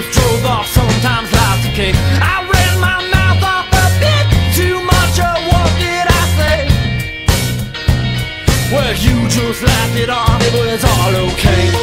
wheels drove off, sometimes life's a cake. I ran my mouth off a bit too much, or what did I say? Well, you just laughed it off, it was all okay.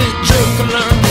that you can learn.